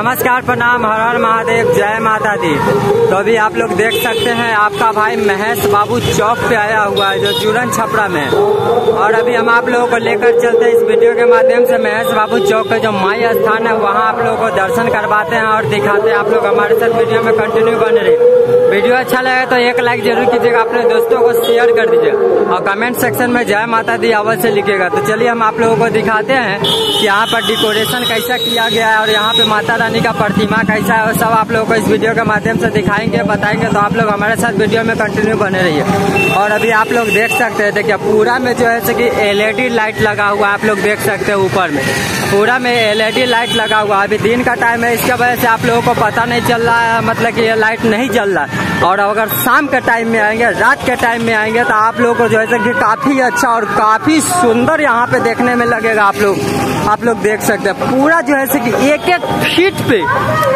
नमस्कार, प्रणाम, हर हर महादेव, जय माता दी तो अभी आप लोग देख सकते हैं, आपका भाई महेश बाबू चौक पे आया हुआ है, जो चूरन छपरा में। और अभी हम आप लोगों को लेकर चलते हैं इस वीडियो के माध्यम से। महेश बाबू चौक का जो माई स्थान है, वहाँ आप लोगों को दर्शन करवाते हैं और दिखाते हैं। आप लोग हमारे साथ वीडियो में कंटिन्यू बन रहे वीडियो अच्छा लगा तो एक लाइक ज़रूर कीजिएगा। अपने दोस्तों को शेयर कर दीजिए। और कमेंट सेक्शन में जय माता दी अवश्य लिखेगा तो चलिए हम आप लोगों को दिखाते हैं कि यहाँ पर डिकोरेशन कैसा किया गया है और यहाँ पे माता रानी का प्रतिमा कैसा है और सब आप लोगों को इस वीडियो के माध्यम से दिखाएँगे, बताएँगे। तो आप लोग हमारे साथ वीडियो में कंटिन्यू बने रहिए। और अभी आप लोग देख सकते हैं, देखिए, पूरा में जो है कि एलईडी लाइट लगा हुआ आप लोग देख सकते हैं ऊपर में। पूरा में एलईडी लाइट लगा हुआ अभी दिन का टाइम है, इसके वजह से आप लोगों को पता नहीं चल रहा है मतलब कि ये लाइट नहीं चल रहा है। और अगर शाम के टाइम में आएँगे, रात के टाइम में आएँगे तो आप लोगों को जो है कि काफ़ी अच्छा और काफ़ी सुंदर यहाँ पे देखने में लगेगा आप लोग। आप लोग देख सकते हैं। पूरा जो है कि एक एक फीट पे,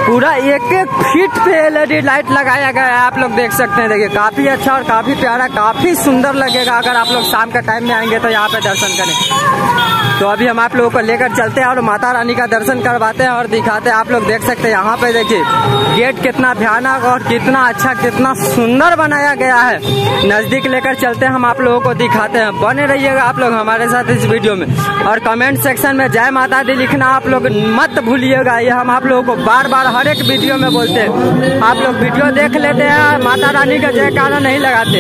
पूरा एक एक फीट पे एलईडी लाइट लगाया गया है। आप लोग देख सकते हैं। देखिए, काफ़ी अच्छा और काफ़ी प्यारा, काफ़ी सुंदर लगेगा अगर आप लोग शाम के टाइम में आएँगे तो यहाँ पे दर्शन करें। तो अभी हम आप लोगों को लेकर चलते हैं और माता रानी का दर्शन करवाते हैं और दिखाते हैं। आप लोग देख सकते हैं यहाँ पे देखिए गेट कितना भयानक और कितना अच्छा कितना सुंदर बनाया गया है। नज़दीक लेकर चलते हैं हम आप लोगों को दिखाते हैं। बने रहिएगा आप लोग हमारे साथ इस वीडियो में। और कमेंट सेक्शन में जय माता दी लिखना आप लोग मत भूलिएगा। ये हम आप लोगों को बार बार हर एक वीडियो में बोलते हैं। आप लोग वीडियो देख लेते हैं, माता रानी का जयकारा नहीं लगाते।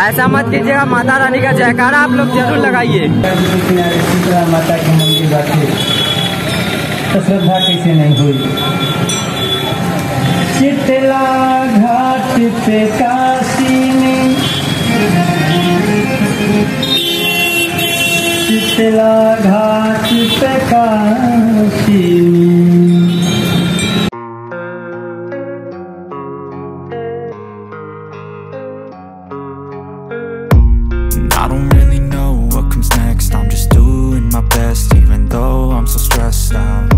ऐसा मत कीजिएगा, माता रानी का जयकारा आप लोग ज़रूर लगाइए। श्रद्धा कैसे नहीं हुई। चितला I don't really know what comes next. I'm just doing my best Even though I'm so stressed out.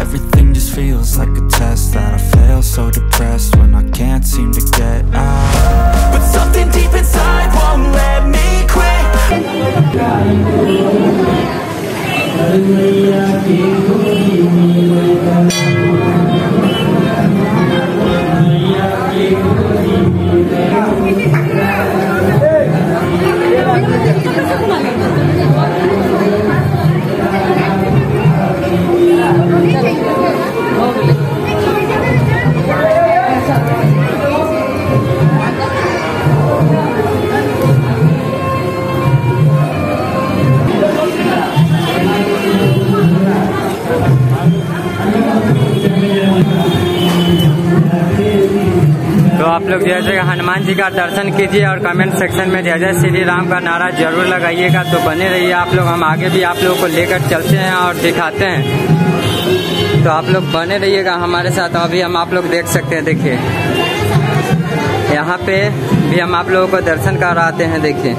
Everything just feels like a test That I fail so depressed when that seemed to आप लोग जय जय हनुमान जी का दर्शन कीजिए और comment section में जय जय श्री राम का नारा ज़रूर लगाइएगा तो बने रहिए आप लोग। हम आगे भी आप लोगों को लेकर चलते हैं और दिखाते हैं। तो आप लोग बने रहिएगा हमारे साथ, अभी हम आप लोग देख सकते हैं, देखिए। यहाँ पे भी हम आप लोगों को दर्शन कराते हैं, देखिए।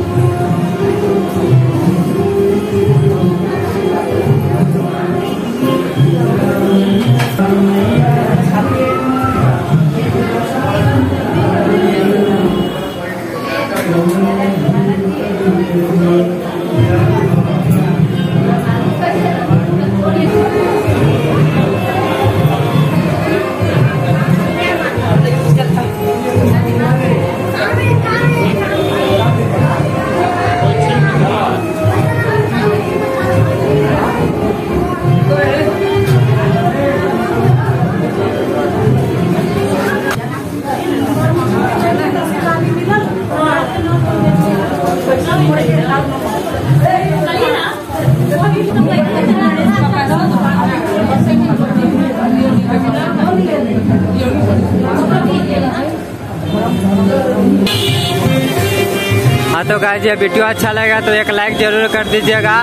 हाँ तो गाय ये वीडियो अच्छा लगेगा तो एक लाइक ज़रूर कर दीजिएगा।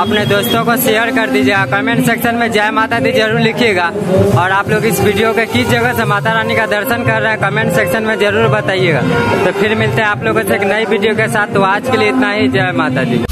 अपने दोस्तों को शेयर कर दीजिएगा। कमेंट सेक्शन में जय माता दी ज़रूर लिखिएगा। और आप लोग इस वीडियो के किस जगह से माता रानी का दर्शन कर रहे हैं कमेंट सेक्शन में ज़रूर बताइएगा। तो फिर मिलते हैं आप लोगों से एक नई वीडियो के साथ। तो आज के लिए इतना ही। जय माता दी।